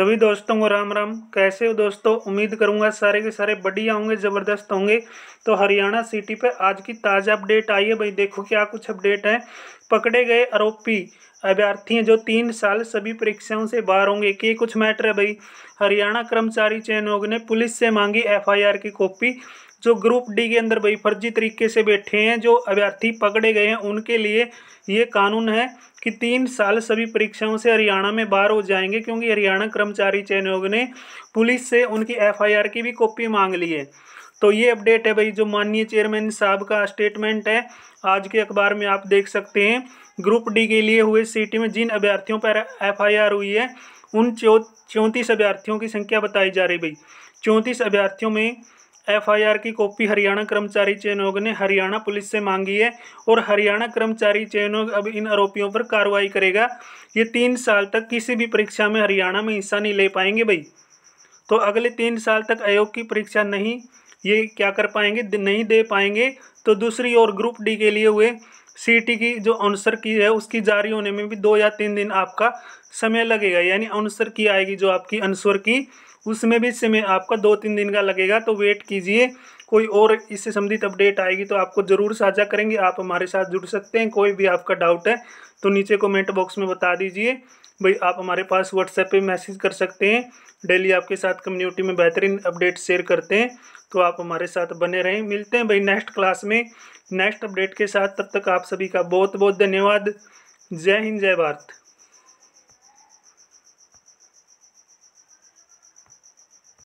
सभी दोस्तों को राम राम। कैसे हो दोस्तों? उम्मीद करूँगा सारे के सारे बढ़िया होंगे, ज़बरदस्त होंगे। तो हरियाणा सिटी पे आज की ताज़ा अपडेट आई है। भाई देखो क्या कुछ अपडेट है। पकड़े गए आरोपी अभ्यर्थी हैं जो तीन साल सभी परीक्षाओं से बाहर होंगे। कि कुछ मैटर है भाई। हरियाणा कर्मचारी चयन आयोग ने पुलिस से मांगी एफआईआर की कॉपी। जो ग्रुप डी के अंदर भाई फर्जी तरीके से बैठे हैं, जो अभ्यर्थी पकड़े गए हैं, उनके लिए ये कानून है कि तीन साल सभी परीक्षाओं से हरियाणा में बाहर हो जाएँगे, क्योंकि हरियाणा कर्मचारी चयन आयोग ने पुलिस से उनकी एफआईआर की भी कॉपी मांग ली है। तो ये अपडेट है भाई, जो माननीय चेयरमैन साहब का स्टेटमेंट है, आज के अखबार में आप देख सकते हैं। ग्रुप डी के लिए हुए सिटी में जिन अभ्यर्थियों पर एफआईआर हुई है, उन चौंतीस अभ्यर्थियों की संख्या बताई जा रही भाई। चौंतीस अभ्यर्थियों में एफआईआर की कॉपी हरियाणा कर्मचारी चयन आयोग ने हरियाणा पुलिस से मांगी है और हरियाणा कर्मचारी चयन आयोग अब इन आरोपियों पर कार्रवाई करेगा। ये तीन साल तक किसी भी परीक्षा में हरियाणा में हिस्सा नहीं ले पाएँगे भाई। तो अगले तीन साल तक आयोग की परीक्षा नहीं, ये क्या कर पाएँगे? नहीं दे पाएँगे। तो दूसरी ओर ग्रुप डी के लिए हुए सीटी की जो आंसर की है, उसकी जारी होने में भी दो या तीन दिन आपका समय लगेगा। यानी आंसर की आएगी जो आपकी आंसर की, उसमें भी समय आपका दो तीन दिन का लगेगा। तो वेट कीजिए। कोई और इससे संबंधित अपडेट आएगी तो आपको ज़रूर साझा करेंगे। आप हमारे साथ जुड़ सकते हैं, कोई भी आपका डाउट है तो नीचे कमेंट बॉक्स में बता दीजिए। भाई, आप हमारे पास व्हाट्सएप पे मैसेज कर सकते हैं। डेली आपके साथ कम्युनिटी में बेहतरीन अपडेट शेयर करते हैं। तो आप हमारे साथ बने रहें। मिलते हैं भाई नेक्स्ट क्लास में। नेक्स्ट अपडेट के साथ तब तक आप सभी का बहुत बहुत धन्यवाद। जय हिंद, जय भारत।